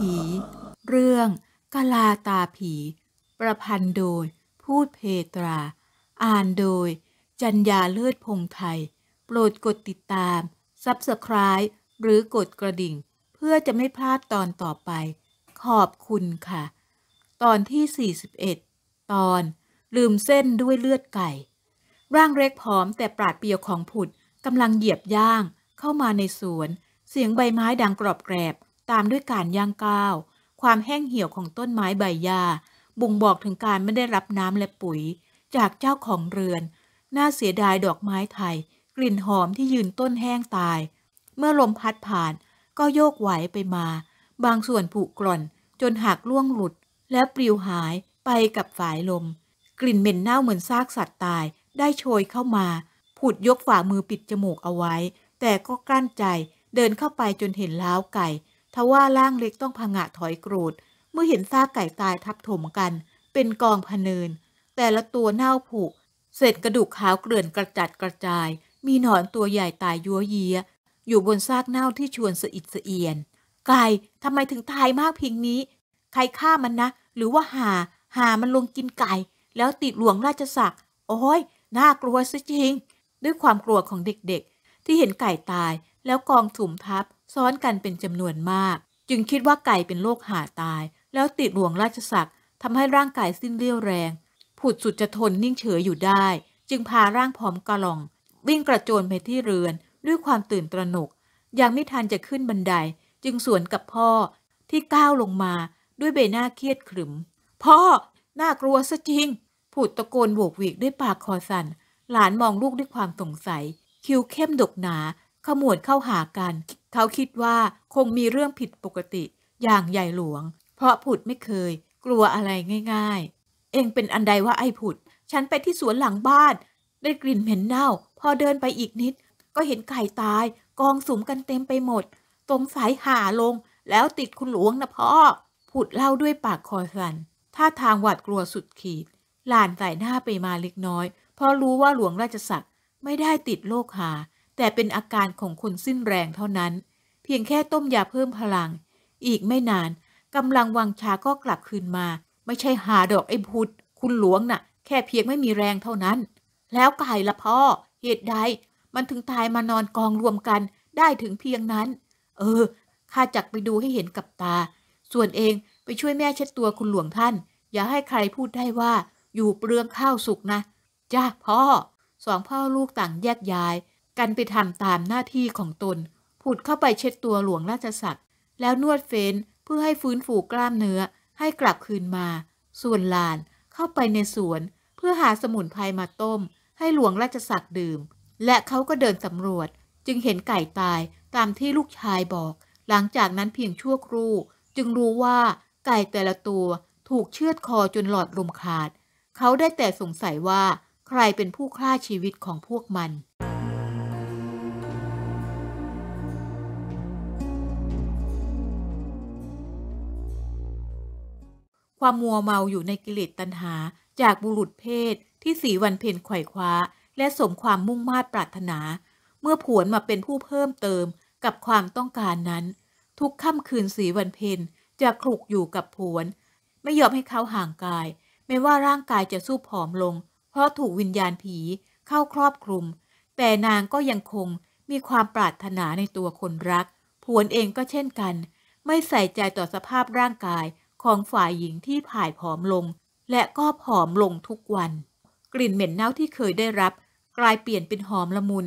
ผี เรื่องกาลาตาผี ประพันธ์โดย พูดเพตรา อ่านโดย จัญญาเลือดพงไทย โปรดกดติดตาม Subscribe หรือกดกระดิ่ง เพื่อจะไม่พลาดตอนต่อไป ขอบคุณค่ะ ตอนที่ 41 ตอน ลืมเส้นด้วยเลือดไก่ ร่างเล็กผอมแต่ปราดเปรียวของผุดกำลังเหยียบย่าง เข้ามาในสวน เสียงใบไม้ดังกรอบแกรบ ตามด้วยการย่างก้าว ความแห้งเหี่ยวของต้นไม้ใบหญ้าบ่งบอกถึงการไม่ได้รับน้ำและปุ๋ย จากเจ้าของเรือน น่าเสียดายดอกไม้ไทย กลิ่นหอมที่ยืนต้นแห้งตาย เมื่อลมพัดผ่านก็โยกไหวไปมา บางส่วนผุกร่อน จนหักล่วงหลุด แล้วปลิวหายไปกับฝายลม กลิ่นเหม็นเน่าเหมือนซากสัตว์ตาย ได้โชยเข้ามา ผุดยกฝ่ามือปิดจมูกเอาไว้ แต่ก็กลั้นใจเดินเข้าไปจนเห็นล้าวไก่ ทว่าร่างเล็กต้องพงะถอยโกรธเมื่อเห็นซากไก่ตายทับถมกัน เป็นกองพเนิน แต่ละตัวเน่าผุเศษกระดูกขาวเกลื่อนกระจัดกระจาย มีหนอนตัวใหญ่ตายยัวเยียอยู่บนซากเน่าที่ชวนสะอิดสะเอียน ไก่ทำไมถึงตายมากเพียงนี้ ใครฆ่ามันนะ หรือว่าหา หามันลงกินไก่ แล้วติดหลวงราชศักดิ์โอ้ย น่ากลัวซะจริง ด้วยความกลัวของเด็กๆ ที่เห็นไก่ตายแล้วกองถุมทับ ซ้อนกันเป็นจำนวนมาก จึงคิดว่าไก่เป็นโรคหาตาย แล้วติดหลวงราชศักดิ์ทำให้ร่างกายสิ้นเรี่ยวแรง ผุดสุดจะทนนิ่งเฉยอยู่ได้ จึงพาร่างผอมกระหล่อง วิ่งกระโจนไปที่เรือน ด้วยความตื่นตระหนก ยังไม่ทันจะขึ้นบันได จึงสวนกับพ่อที่ก้าวลงมาด้วยใบหน้าเครียดขรึม พ่อ น่ากลัวซะจริง ผุดตะโกนโบกเวกด้วยปากคอสัน่น หลานมองลูกด้วยความสงสัย คิ้วเข้มดกหนา ขมวดเข้าหากัน เขาคิดว่าคงมีเรื่องผิดปกติอย่างใหญ่หลวง เพราะผุดไม่เคย กลัวอะไรง่าย ๆ เองเป็นอันใดว่าไอ้ผุด ฉันไปที่สวนหลังบ้าน ได้กลิ่นเหม็นเน่า พอเดินไปอีกนิด ก็เห็นไก่ตาย กองสุมกันเต็มไปหมด ตรงสายหาลง แล้วติดคุณหลวงนะพ่อผุดเล่าด้วยปากคอสันท่าทางหวาดกลัวสุดขีด หลานสายหน้าไปมาเล็กน้อย เพราะรู้ว่าหลวงราชศักดิ์ไม่ได้ติดโรคหา แต่เป็นอาการของคนสิ้นแรงเท่านั้น เพียงแค่ต้มยาเพิ่มพลัง อีกไม่นานกำลังวังชาก็กลับคืนมา ไม่ใช่หาดอกไอ้พุดคุณหลวงน่ะ แค่เพียงไม่มีแรงเท่านั้น แล้วไก่ละพ่อ เหตุใด มันถึงตายมานอนกองรวมกันได้ถึงเพียงนั้น เออข้าจักไปดูให้เห็นกับตา ส่วนเองไปช่วยแม่เช็ดตัวคุณหลวงท่าน อย่าให้ใครพูดได้ว่าอยู่เปลืองข้าวสุกนะ จ้าพ่อ สองพ่อลูกต่างแยกย้าย กันไปทำตามหน้าที่ของตน ผุดเข้าไปเช็ดตัวหลวงราชศักดิ์แล้วนวดเฟ้นเพื่อให้ฟื้นฟูกล้ามเนื้อให้กลับคืนมา ส่วนลานเข้าไปในสวน เพื่อหาสมุนไพรมาต้ม ให้หลวงราชศักดิ์ดื่ม และเขาก็เดินสำรวจ จึงเห็นไก่ตายตามที่ลูกชายบอก หลังจากนั้นเพียงชั่วครู่ จึงรู้ว่าไก่แต่ละตัวถูกเชือดคอจนหลอดลมขาด เขาได้แต่สงสัยว่าใครเป็นผู้ฆ่าชีวิตของพวกมัน ความมัวเมาอยู่ในกิเลสตัณหา จากบุรุษเพศที่สีวันเพ็ญไขว่คว้า และสมความมุ่งมา่ปรารถนา เมื่อผวนมาเป็นผู้เพิ่มเติมกับความต้องการนั้น ทุกค่ำคืนสีวันเพ็ญจะคลุกอยู่กับผวน ไม่ยอมให้เขาห่างกาย ไม่ว่าร่างกายจะสู้ผอมลง เพราะถูกวิญญาณผีเข้าครอบคลุม แต่นางก็ยังคงมีความปรารถนาในตัวคนรัก ผวนเองก็เช่นกัน ไม่ใส่ใจต่อสภาพร่างกาย ของฝ่ายหญิงที่ผ่ายผอมลง และก็ผอมลงทุกวัน กลิ่นเหม็นเน่าที่เคยได้รับ กลายเปลี่ยนเป็นหอมละมุน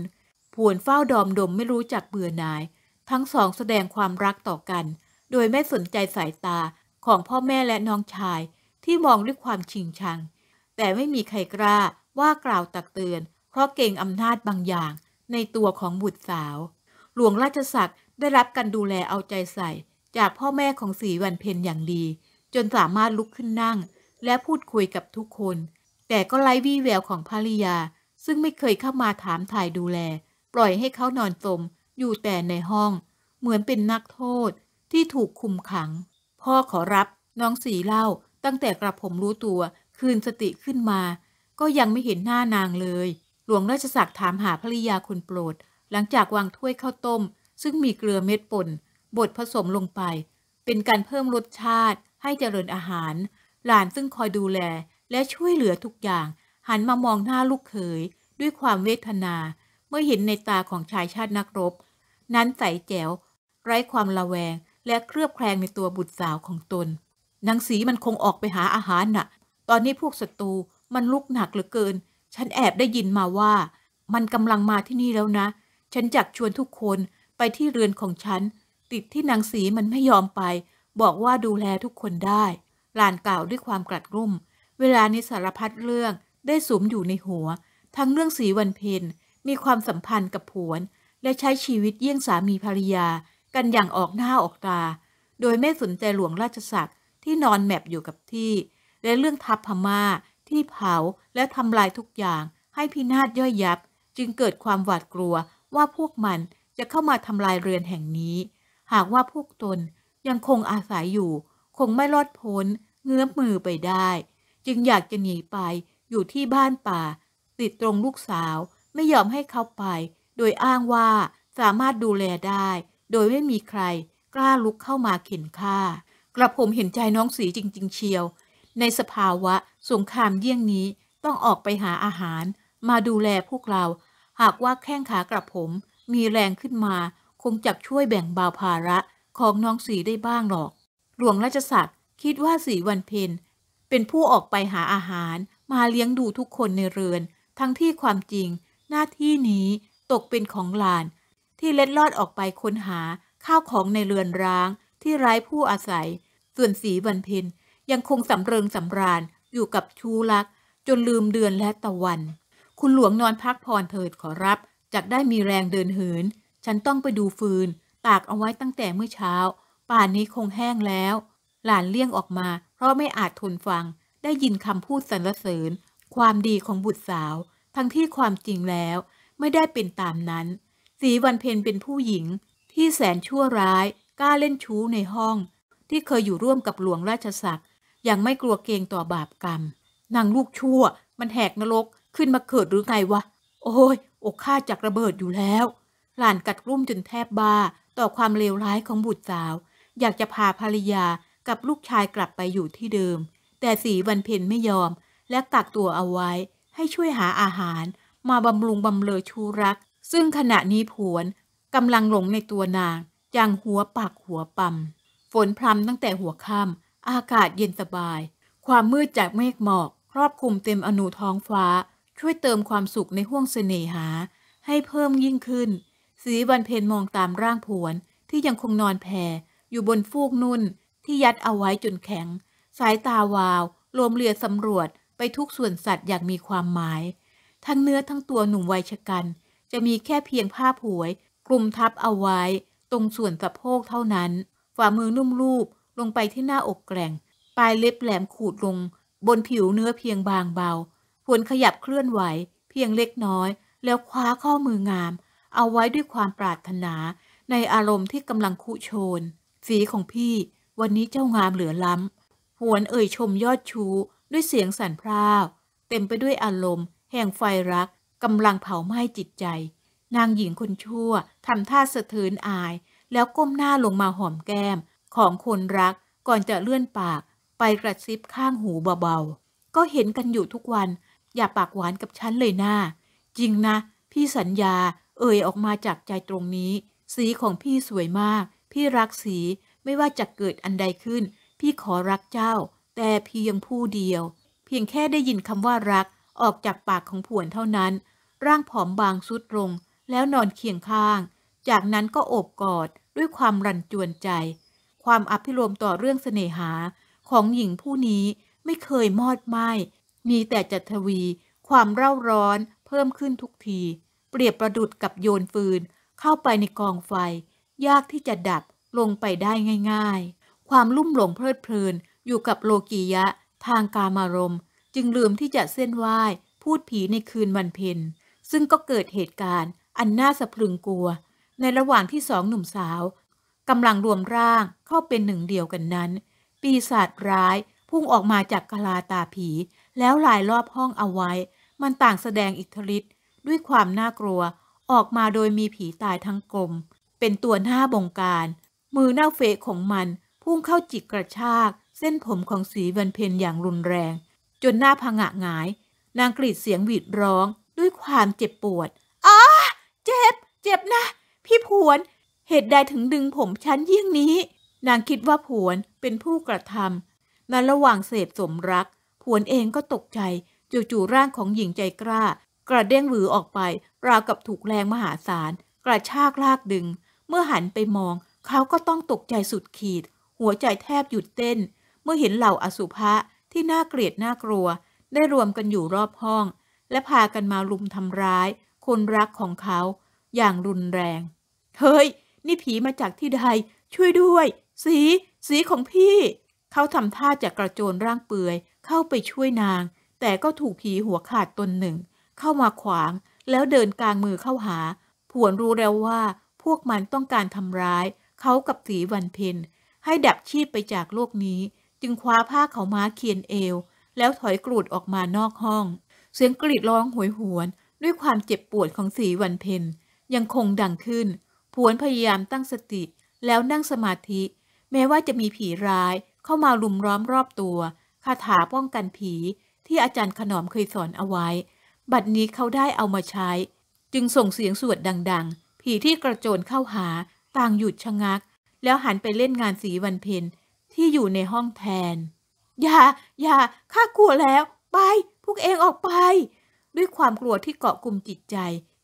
ผวนเฝ้าดอมดมไม่รู้จักเบื่อหน่าย ทั้งสองแสดงความรักต่อกัน โดยไม่สนใจสายตาของพ่อแม่และน้องชายที่มองด้วยความชิงชัง แต่ไม่มีใครกล้าว่ากล่าวตักเตือน เพราะเก่งอำนาจบางอย่างในตัวของบุตรสาว หลวงราชศักดิ์ได้รับการดูแลเอาใจใส่ จากพ่อแม่ของสีวันเพ็ญอย่างดี จนสามารถลุกขึ้นนั่ง และพูดคุยกับทุกคน แต่ก็ไร้วี่แววของภริยา ซึ่งไม่เคยเข้ามาถามถ่ายดูแล ปล่อยให้เขานอนสมอยู่แต่ในห้อง เหมือนเป็นนักโทษที่ถูกคุมขัง พ่อขอรับน้องสีเล่า ตั้งแต่กระผมรู้ตัว คืนสติขึ้นมา ก็ยังไม่เห็นหน้านางเลย หลวงราชศักดิ์ถามหาภริยาคนโปรด หลังจากวางถ้วยข้าวต้ม ซึ่งมีเกลือเม็ดป่น บดผสมลงไป เป็นการเพิ่มรสชาติ ให้เจริญอาหาร หลานซึ่งคอยดูแลและช่วยเหลือทุกอย่าง หันมามองหน้าลูกเขย ด้วยความเวทนา เมื่อเห็นในตาของชายชาตินักรบ นั้นใสแจ๋ว ไร้ความระแวง และเครือบแคลงในตัวบุตรสาวของตนนางสีมันคงออกไปหาอาหารน่ะ ตอนนี้พวกศัตรูมันลุกหนักเหลือเกิน ฉันแอบได้ยินมาว่า มันกำลังมาที่นี่แล้วนะ ฉันจักชวนทุกคนไปที่เรือนของฉัน ติดที่นางสีมันไม่ยอมไป บอกว่าดูแลทุกคนได้หลานกล่าวด้วยความกลัดกลุ้มเวลานี้สารพัดเรื่องได้สมอยู่ในหัว ทั้งเรื่องสีวันเพนมีความสัมพันธ์กับผวน และใช้ชีวิตเยี่ยงสามีภรรยา กันอย่างออกหน้าออกตา โดยไม่สนใจหลวงราชศักดิ์ที่นอนแมบอยู่กับที่ และเรื่องทัพพม่าที่เผาและทำลายทุกอย่างให้พินาศย่อยยับ จึงเกิดความหวาดกลัวว่าพวกมันจะเข้ามาทำลายเรือนแห่งนี้ หากว่าพวกตนยังคงอาศัยอยู่ คงไม่รอดพ้น เงื้อมมือไปได้ จึงอยากจะหนีไปอยู่ที่บ้านป่า ติดตรงลูกสาวไม่ยอมให้เขาไป โดยอ้างว่าสามารถดูแลได้ โดยไม่มีใครกล้าลุกเข้ามาเข็นฆ่า กระผมเห็นใจน้องสีจริง ๆ เชียว ในสภาวะสงครามเยี่ยงนี้ต้องออกไปหาอาหาร มาดูแลพวกเรา หากว่าแข้งขากระผมมีแรงขึ้นมา คงจักช่วยแบ่งเบาภาระของน้องสีได้บ้างหรอก หลวงราชศักดิ์คิดว่าสีวันเพ็ญเป็นผู้ออกไปหาอาหารมาเลี้ยงดูทุกคนในเรือน ทั้งที่ความจริง หน้าที่นี้ตกเป็นของหลาน ที่เล็ดลอดออกไปค้นหาข้าวของในเรือนร้างที่ไร้ผู้อาศัย ส่วนสีวันเพ็ญยังคงสำเริงสำราญอยู่กับชูรัก จนลืมเดือนและตะวัน คุณหลวงนอนพักผ่อนเถิดขอรับจากได้มีแรงเดินเหิน ฉันต้องไปดูฟืน ตากเอาไว้ตั้งแต่เมื่อเช้า ป่านนี้คงแห้งแล้ว หลานเลี่ยงออกมา เพราะไม่อาจทนฟัง ได้ยินคำพูดสรรเสริญ ความดีของบุตรสาว ทั้งที่ความจริงแล้ว ไม่ได้เป็นตามนั้น สีวันเพ็ญเป็นผู้หญิง ที่แสนชั่วร้าย กล้าเล่นชู้ในห้อง ที่เคยอยู่ร่วมกับหลวงราชศักดิ์ยังไม่กลัวเกรงต่อบาปกรรม นางลูกชั่ว มันแหกนรกขึ้นมาเกิดหรือไงวะ โอ้ย อกข้าจากระเบิดอยู่แล้ว หลานกัดกลุ้มจนแทบบ้า ต่อความเลวร้ายของบุตรสาว อยากจะพาภรรยากับลูกชายกลับไปอยู่ที่เดิม แต่สีวันเพ็ญไม่ยอม และกักตัวเอาไว้ ให้ช่วยหาอาหาร มาบำรุงบำเลอชูรัก ซึ่งขณะนี้ผวนกำลังหลงในตัวนางจังหัวปากหัวปั๊มฝนพรำตั้งแต่หัวค่ำอากาศเย็นสบาย ความมืดจากเมฆหมอก ครอบคลุมเต็มอนุท้องฟ้า ช่วยเติมความสุขในห้วงเสน่หา ให้เพิ่มยิ่งขึ้น สีวันเพนมองตามร่างผวนที่ยังคงนอนแผ่อยู่บนฟูกนุ่นที่ยัดเอาไว้จนแข็ง สายตาวาวรวมเลียสำรวจไปทุกส่วนสัตว์อย่างมีความหมาย ทั้งเนื้อทั้งตัวหนุ่มวัยชะกัน จะมีแค่เพียงผ้าผวยคลุมทับเอาไว้ ตรงส่วนสะโพกเท่านั้น ฝ่ามือนุ่มลูบลงไปที่หน้าอกแกร่ง ปลายเล็บแหลมขูดลง บนผิวเนื้อเพียงบางเบาผวนขยับเคลื่อนไหว เพียงเล็กน้อย แล้วคว้าข้อมืองาม เอาไว้ด้วยความปรารถนา ในอารมณ์ที่กำลังคุโชนสีของพี่ วันนี้เจ้างามเหลือล้ำ หวนเอ่ยชมยอดชูด้วยเสียงสั่นพร่าว เต็มไปด้วยอารมณ์ แห่งไฟรักกำลังเผาไหม้จิตใจ นางหญิงคนชั่วทำท่าสะเทือนอาย แล้วก้มหน้าลงมาหอมแก้ม ของคนรักก่อนจะเลื่อนปาก ไปกระซิบข้างหูเบาๆ ก็เห็นกันอยู่ทุกวัน อย่าปากหวานกับฉันเลยหน้า จริงนะ พี่สัญญา เอ่ยออกมาจากใจตรงนี้ สีของพี่สวยมาก พี่รักสีไม่ว่าจะเกิดอันใดขึ้น พี่ขอรักเจ้า แต่เพียงผู้เดียว เพียงแค่ได้ยินคำว่ารักออกจากปากของผวนเท่านั้น ร่างผอมบางสุดลง แล้วนอนเคียงข้าง จากนั้นก็โอบกอดด้วยความรันจวนใจ ความอภิรมต่อเรื่องเสน่หาของหญิงผู้นี้ไม่เคยมอดไหม้มีแต่จะทวี ความเร่าร้อนเพิ่มขึ้นทุกที เปรียบประดุดกับโยนฟืน เข้าไปในกองไฟ ยากที่จะดับลงไปได้ง่ายๆ ความลุ่มหลงเพลิดเพลินอยู่กับโลกียะทางกามารมณ์ จึงลืมที่จะเส้นไหว้ พูดผีในคืนวันเพ็ญซึ่งก็เกิดเหตุการณ์ อันน่าสะพรึงกลัว ในระหว่างที่สองหนุ่มสาวกำลังรวมร่างเข้าเป็นหนึ่งเดียวกันนั้น ปีศาจร้ายพุ่งออกมาจากกะลาตาผี แล้วลายรอบห้องเอาไว้ มันต่างแสดงอิทธิฤทธิ์ ด้วยความน่ากลัว ออกมาโดยมีผีตายทั้งกลม เป็นตัวหน้าบงการ มือหน้าเฟะของมัน พุ่งเข้าจิกกระชาก เส้นผมของสีวันเพ็ญอย่างรุนแรง จนหน้าผงะหงาย นางกรีดเสียงหวีดร้องด้วยความเจ็บปวดอ้าเจ็บ เจ็บนะ พี่ผวน เหตุใดถึงดึงผมฉันเยี่ยงนี้ นางคิดว่าผวนเป็นผู้กระทำในระหว่างเสพสมรัก ผวนเองก็ตกใจจู่ๆร่างของหญิงใจกล้า กระเด้งหวือออกไป ราวกับถูกแรงมหาศาล กระชากลากดึง เมื่อหันไปมอง เขาก็ต้องตกใจสุดขีด หัวใจแทบหยุดเต้น เมื่อเห็นเหล่าอสุภะที่น่าเกลียดน่ากลัว ได้รวมกันอยู่รอบห้อง และพากันมาลุมทำร้าย คนรักของเขา อย่างรุนแรง เฮ้ย นี่ผีมาจากที่ใด ช่วยด้วย สี สีของพี่ เขาทำท่าจะกระโจนร่างเปื่อยเข้าไปช่วยนาง แต่ก็ถูกผีหัวขาดตนหนึ่ง เข้ามาขวาง แล้วเดินกลางมือเข้าหา ผวนรู้แล้วว่า พวกมันต้องการทำร้าย เขากับสีวันเพ็ญให้ดับชีพไปจากโลกนี้ จึงคว้าผ้าเขาม้าเคียนเอว แล้วถอยกรูดออกมานอกห้อง เสียงกรีดร้องหวยหวน ด้วยความเจ็บปวดของสีวันเพ็ญยังคงดังขึ้น ผวนพยายามตั้งสติ แล้วนั่งสมาธิ แม้ว่าจะมีผีร้ายเข้ามาลุมร้อมรอบตัวคาถาป้องกันผีที่อาจารย์ขนอมเคยสอนเอาไว้ บัดนี้เขาได้เอามาใช้ จึงส่งเสียงสวดดัง ๆ ผีที่กระโจนเข้าหา ต่างหยุดชะงัก แล้วหันไปเล่นงานสีวันเพ็ญที่อยู่ในห้องแทน อย่า อย่าข้ากลัวแล้ว ไป พวกเองออกไป ด้วยความกลัวที่เกาะกลุ่มจิตใจ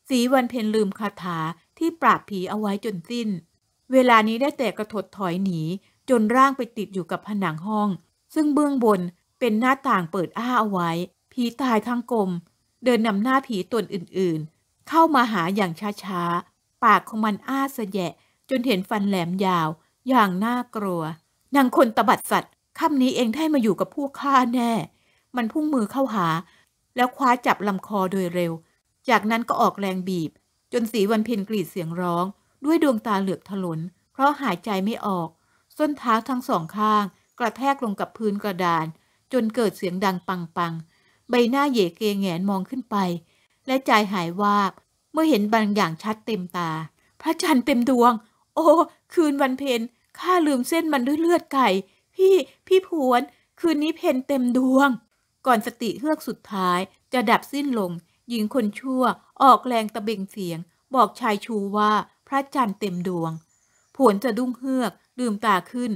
สีวันเพ็ญลืมคาถาที่ปราบผีเอาไว้จนสิ้น เวลานี้ได้แต่กระถดถอยหนี จนร่างไปติดอยู่กับผนังห้อง ซึ่งเบื้องบนเป็นหน้าต่างเปิดอ้าเอาไว้ ผีตายทั้งกลม เดินนำหน้าผีตนอื่นๆ เข้ามาหาอย่างช้าๆ ปากของมันอ้าสะแยะ จนเห็นฟันแหลมยาว อย่างน่ากลัวนางคนตบัดสัตว์ค่ำนี้เองได้มาอยู่กับพวกข้าแน่ มันพุ่งมือเข้าหา แล้วคว้าจับลำคอโดยเร็ว จากนั้นก็ออกแรงบีบ จนสีวันเพ็ญกรีดเสียงร้อง ด้วยดวงตาเหลือกถลน เพราะหายใจไม่ออก ส้นเท้าทั้งสองข้าง กระแทกลงกับพื้นกระดาน จนเกิดเสียงดังปังปัง ใบหน้าเหยเกแงนมองขึ้นไป และใจหายวาบ เมื่อเห็นบางอย่างชัดเต็มตา พระจันทร์เต็มดวง โอ้คืนวันเพ็ญข้าลืมเส้นมันด้วยเลือดไก่ พี่พี่ผวน คืนนี้เพนเต็มดวง ก่อนสติเฮือกสุดท้ายจะดับสิ้นลงหญิงคนชั่วออกแรงตะเบงเสียง บอกชายชูว่าพระจันทร์เต็มดวง ผวนจะดุ้งเฮือกลืมตาขึ้น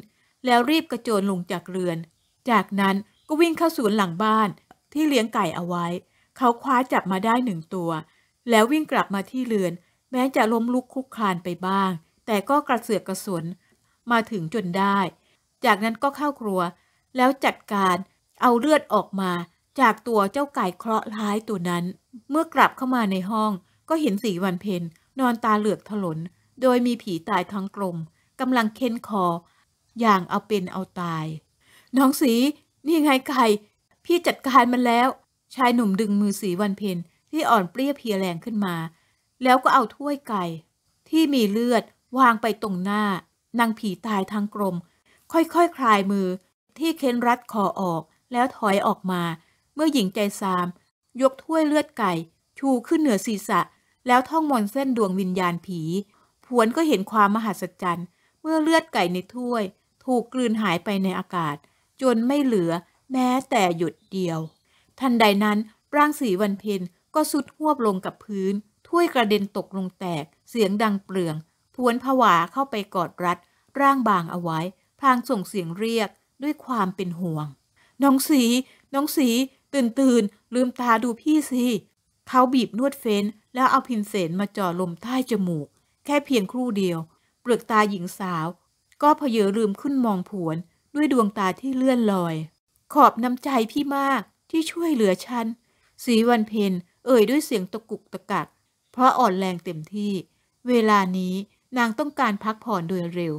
แล้วรีบกระโจนลงจากเรือน จากนั้นก็วิ่งเข้าสวนหลังบ้าน ที่เลี้ยงไก่เอาไว้ เขาคว้าจับมาได้หนึ่งตัว แล้ววิ่งกลับมาที่เรือน แม้จะล้มลุกคลุกคลานไปบ้าง แต่ก็กระเสือกกระสนมาถึงจนได้ จากนั้นก็เข้าครัว แล้วจัดการเอาเลือดออกมา จากตัวเจ้าไก่เคราะห์ร้ายตัวนั้น เมื่อกลับเข้ามาในห้อง ก็เห็นสีวันเพ็ญนอนตาเหลือกถลน โดยมีผีตายทั้งกลมกำลังเค้นคอ อย่างเอาเป็นเอาตาย น้องสีนี่ไงไก่ พี่จัดการมันแล้ว ชายหนุ่มดึงมือสีวันเพ็ญที่อ่อนเปรี้ยเพียแรงขึ้นมา แล้วก็เอาถ้วยไก่ ที่มีเลือดวางไปตรงหน้านางผีตายทั้งกลมค่อยๆคคลายมือที่เค้นรัดคอออกแล้วถอยออกมา เมื่อหญิงใจซาม ยกถ้วยเลือดไก่ ชูขึ้นเหนือศีรษะ แล้วท่องมนเส้นดวงวิญญาณผี ผวนก็เห็นความมหัศจรรย์ เมื่อเลือดไก่ในถ้วย ถูกกลืนหายไปในอากาศ จนไม่เหลือ แม้แต่หยุดเดียว ทันใดนั้นร่างสีวันเพ็ญก็สุดหวบลงกับพื้น ถ้วยกระเด็นตกลงแตก เสียงดังเปลืองผวนผวาเข้าไปกอดรัด ร่างบางเอาไว้ พางส่งเสียงเรียกด้วยความเป็นห่วง น้องสี น้องสี ตื่นตื่น ลืมตาดูพี่สิ เขาบีบนวดเฟ้น แล้วเอาพินเสนมาจ่อลมใต้จมูก แค่เพียงครู่เดียว เปลือกตาหญิงสาว ก็เพเยอลืมขึ้นมองผวน ด้วยดวงตาที่เลื่อนลอย ขอบน้ำใจพี่มากที่ช่วยเหลือฉัน สีวันเพนเอ่ยด้วยเสียงตะกุกตะกัก เพราะอ่อนแรงเต็มที่ เวลานี้นางต้องการพักผ่อนโดยเร็ว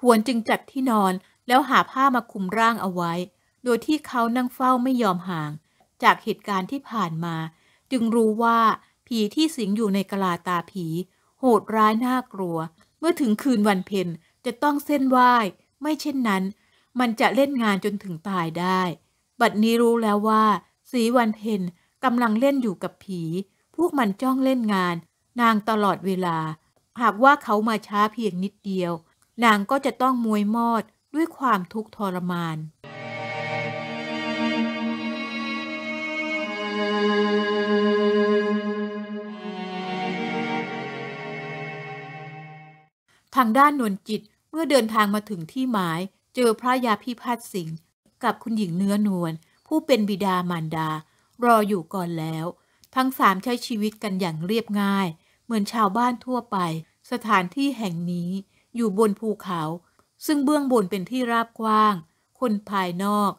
หวนจึงจัดที่นอนแล้วหาผ้ามาคุมร่างเอาไว้ โดยที่เขานั่งเฝ้าไม่ยอมห่าง จากเหตุการณ์ที่ผ่านมา จึงรู้ว่าผีที่สิงอยู่ในกะลาตาผี โหดร้ายน่ากลัว เมื่อถึงคืนวันเพ็ญจะต้องเส้นไหว้ ไม่เช่นนั้น มันจะเล่นงานจนถึงตายได้ บัดนี้รู้แล้วว่า สีวันเพ็ญกำลังเล่นอยู่กับผี พวกมันจ้องเล่นงาน นางตลอดเวลา หากว่าเขามาช้าเพียงนิดเดียว นางก็จะต้องมวยมอดด้วยความทุกข์ทรมาน ทางด้านนวลจิตเมื่อเดินทางมาถึงที่หมาย เจอพระยาพิพัฒน์สิงห์กับคุณหญิงเนื้อนวลผู้เป็นบิดามารดา รออยู่ก่อนแล้ว ทั้งสามใช้ชีวิตกันอย่างเรียบง่าย เหมือนชาวบ้านทั่วไป สถานที่แห่งนี้อยู่บนภูเขา ซึ่งเบื้องบนเป็นที่ราบกว้าง คนภายนอก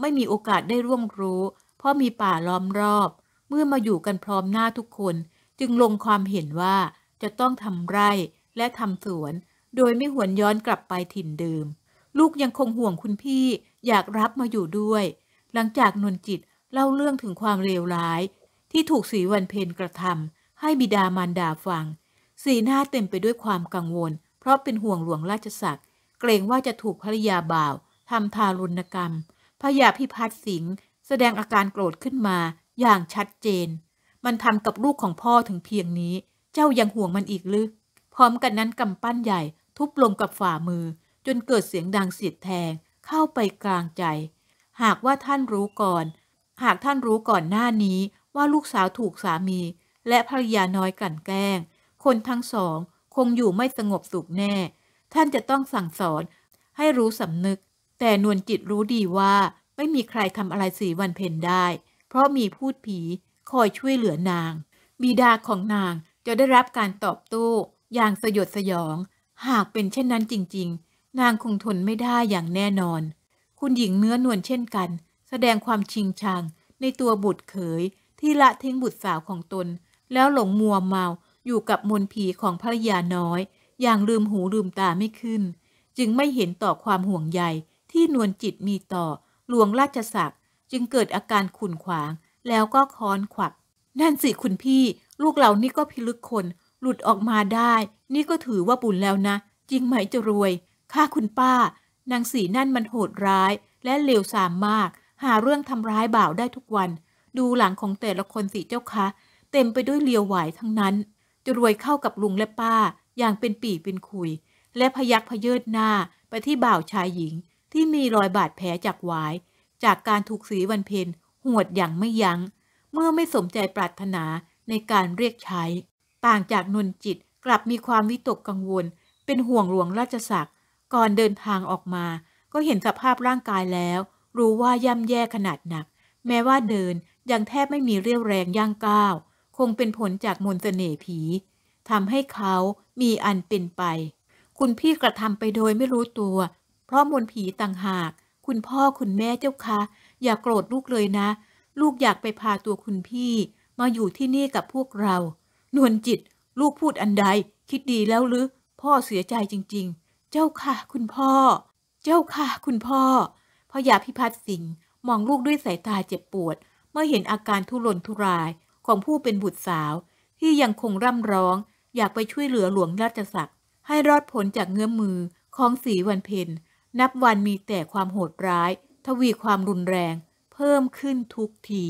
ไม่มีโอกาสได้ร่วมรู้ เพราะมีป่าล้อมรอบ เมื่อมาอยู่กันพร้อมหน้าทุกคน จึงลงความเห็นว่าจะต้องทำไร่และทำสวน โดยไม่หวนย้อนกลับไปถิ่นเดิม ลูกยังคงห่วงคุณพี่อยากรับมาอยู่ด้วย หลังจากนวลจิตเล่าเรื่องถึงความเลวร้าย ที่ถูกสีวันเพนกระทำให้บิดามารดาฟัง สีหน้าเต็มไปด้วยความกังวล เพราะเป็นห่วงหลวงราชศักดิ์เกรงว่าจะถูกภรรยาบ่าวทำทารุณกรรมพยาพิพัฒน์สิงห์แสดงอาการโกรธขึ้นมาอย่างชัดเจน มันทำกับลูกของพ่อถึงเพียงนี้ เจ้ายังห่วงมันอีกหรือพร้อมกันนั้นกำปั้นใหญ่ทุบลงกับฝ่ามือ จนเกิดเสียงดังเสียดแทงเข้าไปกลางใจ หากว่าท่านรู้ก่อน หากท่านรู้ก่อนหน้านี้ว่าลูกสาวถูกสามี และภรรยาน้อยกลั่นแกล้ง คนทั้งสองคงอยู่ไม่สงบสุขแน่ ท่านจะต้องสั่งสอนให้รู้สำนึก แต่นวลจิตรู้ดีว่าไม่มีใครทำอะไรสีวันเพ็ญได้ เพราะมีพูดผีคอยช่วยเหลือนาง บิดาของนางจะได้รับการตอบโต้อย่างสยดสยอง หากเป็นเช่นนั้นจริง นางคงทนไม่ได้อย่างแน่นอน คุณหญิงเนื้อนวลเช่นกัน แสดงความชิงชังในตัวบุตรเขยที่ละทิ้งบุตรสาวของตน แล้วหลงมัวเมาอยู่กับมนผีของภรรยาน้อย อย่างลืมหูลืมตาไม่ขึ้น จึงไม่เห็นต่อความห่วงใยที่นวลจิตมีต่อหลวงราชศักดิ์จึงเกิดอาการขุนขวาง แล้วก็ค้อนขวัก นั่นสิคุณพี่ ลูกเรานี่ก็พิลึกคน หลุดออกมาได้ นี่ก็ถือว่าบุญแล้วนะ จริงไหมจะรวย ข้าคุณป้านางสีนั่นมันโหดร้าย และเลวทรามมาก หาเรื่องทำร้ายบ่าวได้ทุกวัน ดูหลังของแต่ละคนสิเจ้าคะ เต็มไปด้วยเลียวไหวทั้งนั้น จะรวยเข้ากับลุงและป้า อย่างเป็นปีเป็นคุย และพยักพเยิดหน้าไปที่บ่าวชายหญิง ที่มีรอยบาดแผลจากหวาย จากการถูกสีวันเพนหวดอย่างไม่ยัง้ง เมื่อไม่สมใจปรารถนาในการเรียกใช้ ต่างจากนนจิตกลับมีความวิตกกังวล เป็นห่วงหลวงราชศักดิ์ ก่อนเดินทางออกมา ก็เห็นสภาพร่างกายแล้ว รู้ว่าย่ำแย่ขนาดหนัก แม้ว่าเดินยังแทบไม่มีเรี่ยวแรงย่างก้าว คงเป็นผลจากมนต์เสน่ห์ผีทำให้เขามีอันเป็นไป คุณพี่กระทำไปโดยไม่รู้ตัว เพราะมนต์ผีต่างหาก คุณพ่อคุณแม่เจ้าคะ อย่ากโกรธลูกเลยนะ ลูกอยากไปพาตัวคุณพี่ มาอยู่ที่นี่กับพวกเรา นวลจิต ลูกพูดอันใด คิดดีแล้วหรือ พ่อเสียใจจริง ๆ เจ้าค่ะ คุณพ่อ เจ้าค่ะ คุณพ่อพระยาพิพัฒน์สิงห์มองลูกด้วยสายตาเจ็บปวด เมื่อเห็นอาการทุรนทุรายของผู้เป็นบุตรสาว ที่ยังคงร่ำร้อง อยากไปช่วยเหลือหลวงราชศักดิ์ให้รอดพ้นจากเงื้อมมือของสีวันเพ็ญนับวันมีแต่ความโหดร้าย ทวีความรุนแรง เพิ่มขึ้นทุกที